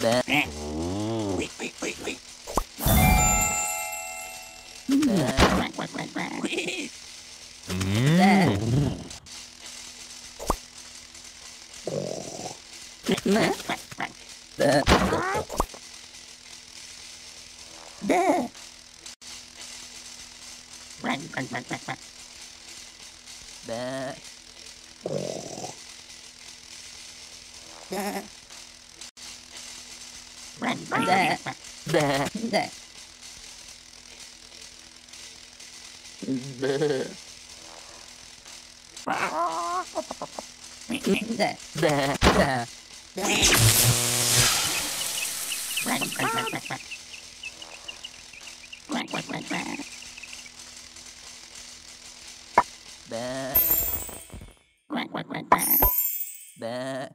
Bad. Wait, wait, wait, wait. Bad. Bad. Bad. Bad. Bad. Bad. Bad. Bad. Да. Да. Да. Да. Да. Да. Да. Bad. Bad. Bad.